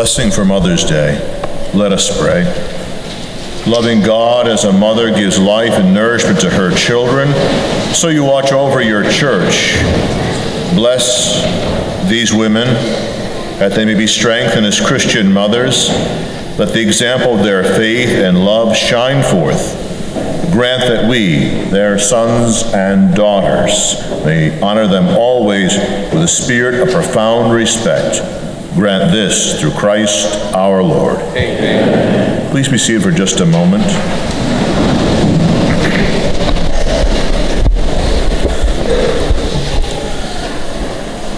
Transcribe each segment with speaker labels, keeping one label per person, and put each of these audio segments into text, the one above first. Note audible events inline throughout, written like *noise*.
Speaker 1: blessing for Mother's Day, let us pray. Loving God as a mother gives life and nourishment to her children, so you watch over your church. Bless these women that they may be strengthened as Christian mothers. Let the example of their faith and love shine forth. Grant that we, their sons and daughters, may honor them always with a spirit of profound respect. Grant this through Christ our Lord. Amen. Please be seated for just a moment.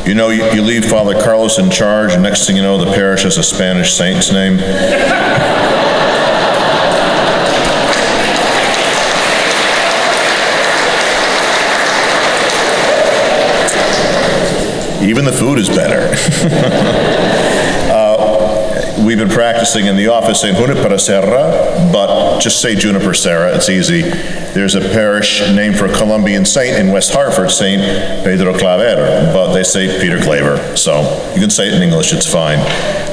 Speaker 1: You know, you, you leave Father Carlos in charge, and next thing you know, the parish has a Spanish saint's name. Even the food is better. *laughs* we've been practicing in the office saying Junipero Serra, but just say Juniper Serra, it's easy. There's a parish named for a Colombian saint in West Hartford, Saint Pedro Claver, but they say Peter Claver, so you can say it in English, it's fine.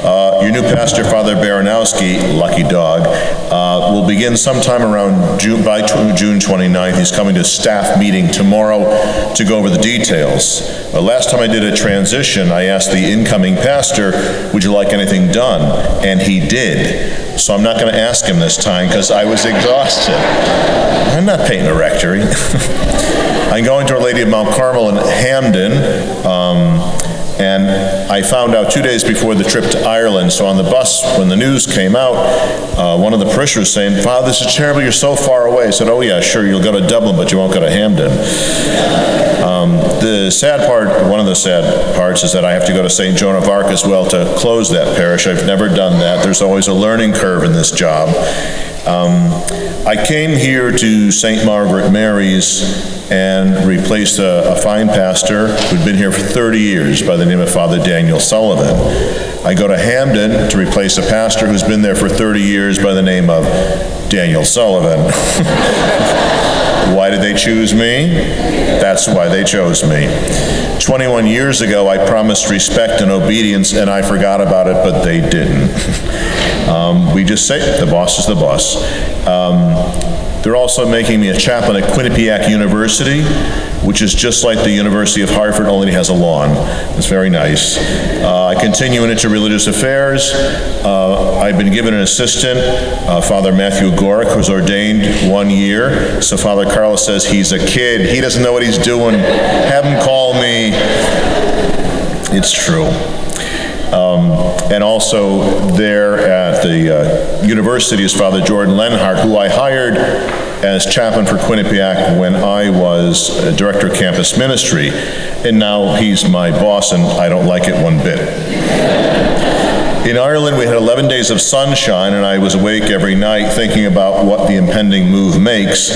Speaker 1: Uh, your new pastor, Father Baranowski, lucky dog, uh, will begin sometime around June, by June 29th. He's coming to staff meeting tomorrow to go over the details. Uh, last time I did a transition, I asked the incoming pastor, would you like anything done? And he did. So I'm not going to ask him this time because I was exhausted. I'm not painting a rectory. *laughs* I'm going to Our Lady of Mount Carmel in Hamden. Um, and I found out two days before the trip to Ireland, so on the bus, when the news came out, uh, one of the parishioners saying, Father, this is terrible, you're so far away. I said, oh yeah, sure, you'll go to Dublin, but you won't go to Hamden. Um, the sad part, one of the sad parts, is that I have to go to St. Joan of Arc as well to close that parish. I've never done that. There's always a learning curve in this job. Um, I came here to St. Margaret Mary's and replaced a, a, fine pastor who'd been here for 30 years by the name of Father Daniel Sullivan. I go to Hamden to replace a pastor who's been there for 30 years by the name of Daniel Sullivan. *laughs* why did they choose me? That's why they chose me. 21 years ago, I promised respect and obedience, and I forgot about it, but they didn't. *laughs* um, we just say, the boss is the boss. Um, they're also making me a chaplain at Quinnipiac University, which is just like the University of Hartford, only has a lawn. It's very nice. Uh, I continue in interreligious affairs. Uh, I've been given an assistant, uh, Father Matthew Gorick, who's ordained one year. So Father Carlos says he's a kid. He doesn't know what he's doing. Have him call me. It's true. Um, and also there at the uh, university is Father Jordan Lenhart, who I hired as chaplain for Quinnipiac when I was director of campus ministry. And now he's my boss, and I don't like it one bit. In Ireland, we had 11 days of sunshine, and I was awake every night thinking about what the impending move makes.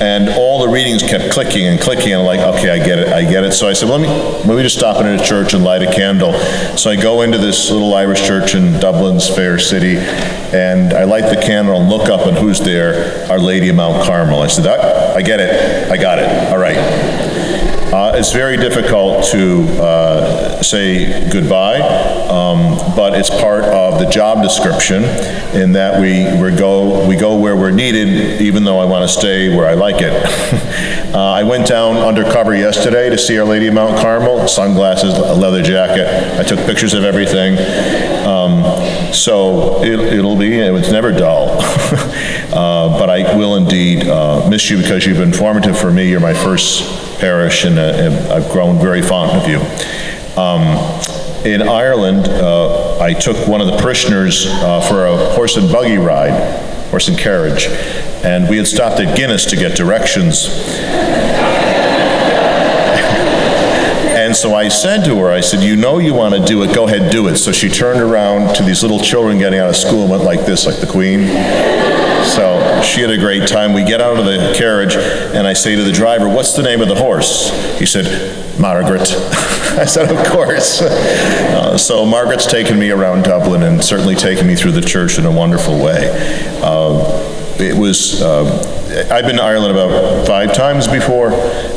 Speaker 1: And all the readings kept clicking and clicking, and I'm like, okay, I get it, I get it. So I said, let me, let me just stop in a church and light a candle. So I go into this little Irish church in Dublin's fair city, and I light the candle and look up, and who's there? Our Lady of Mount Carmel. I said, I, I get it, I got it, all right. Uh, it's very difficult to uh, say goodbye, um, but it's part of the job description in that we, we, go, we go where we're needed, even though I want to stay where I like it. *laughs* uh, I went down undercover yesterday to see Our Lady of Mount Carmel, sunglasses, a leather jacket. I took pictures of everything. Um, so it, will be, it's never dull. *laughs* Uh, but I will indeed uh, miss you because you've been formative for me. You're my first parish, and, uh, and I've grown very fond of you. Um, in Ireland, uh, I took one of the parishioners uh, for a horse and buggy ride, horse and carriage, and we had stopped at Guinness to get directions. And so I said to her, I said, you know you want to do it, go ahead, do it. So she turned around to these little children getting out of school and went like this, like the queen. So she had a great time. We get out of the carriage, and I say to the driver, What's the name of the horse? He said, Margaret. *laughs* I said, Of course. *laughs* Uh, so Margaret's taken me around Dublin and certainly taken me through the church in a wonderful way. Uh, it was, uh, I've been to Ireland about five times before,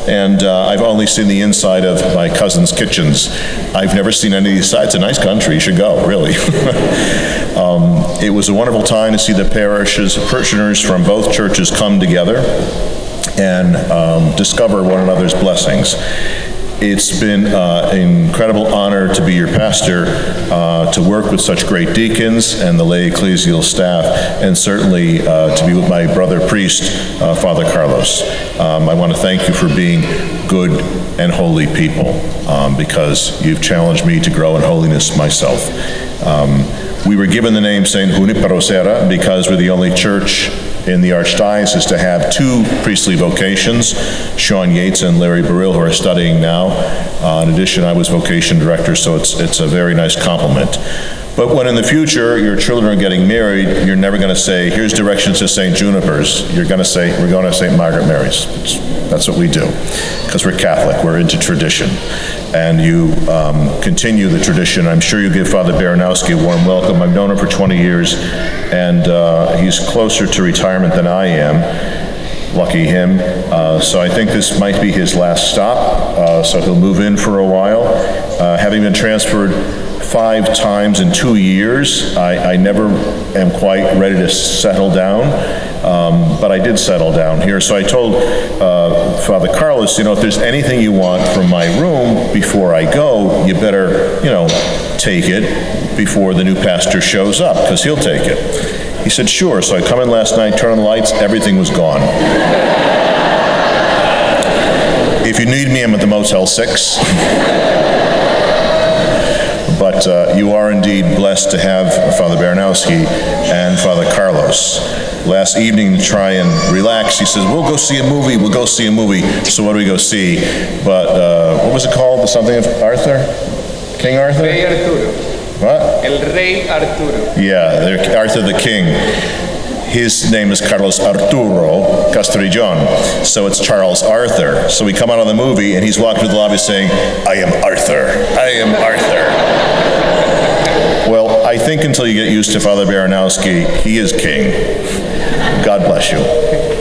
Speaker 1: and uh, I've only seen the inside of my cousin's kitchens. I've never seen any of these sites. It's a nice country, you should go, really. *laughs* um, it was a wonderful time to see the parishes, parishioners from both churches come together and um, discover one another's blessings. It's been uh, an incredible honor to be your pastor, uh, to work with such great deacons and the lay ecclesial staff, and certainly uh, to be with my brother priest, uh, Father Carlos. Um, I want to thank you for being good and holy people, um, because you've challenged me to grow in holiness myself. Um, we were given the name St. Junipero Serra because we're the only church in the Archdiocese to have two priestly vocations, Sean Yates and Larry Burrill, who are studying now. Uh, in addition, I was vocation director, so it's, it's a very nice compliment. But when in the future your children are getting married, you're never going to say, here's directions to St. Juniper's. You're going to say, we're going to St. Margaret Mary's. That's what we do, because we're Catholic, we're into tradition. And you um, continue the tradition. I'm sure you give Father Baranowski a warm welcome. I've known him for 20 years, and uh, he's closer to retirement than I am. Lucky him. Uh, so I think this might be his last stop, uh, so he'll move in for a while. Uh, having been transferred five times in two years. I, I never am quite ready to settle down, um, but I did settle down here. So I told uh, Father Carlos, you know, if there's anything you want from my room before I go, you better, you know, take it before the new pastor shows up, because he'll take it. He said, sure. So I come in last night, turn on the lights, everything was gone. if you need me, I'm at the Motel 6. But uh, you are indeed blessed to have Father Baranowski and Father Carlos. Last evening, to try and relax, he says, we'll go see a movie, we'll go see a movie. So what do we go see? But uh, what was it called? The something of Arthur? King Arthur?
Speaker 2: Rey Arturo.
Speaker 1: What?
Speaker 2: El Rey Arturo.
Speaker 1: Yeah, Arthur the King. His name is Carlos Arturo Castrillon, so it's Charles Arthur. So we come out of the movie and he's walking through the lobby saying, I am Arthur, I am Arthur. I think until you get used to Father Baranowski, he is king. God bless you.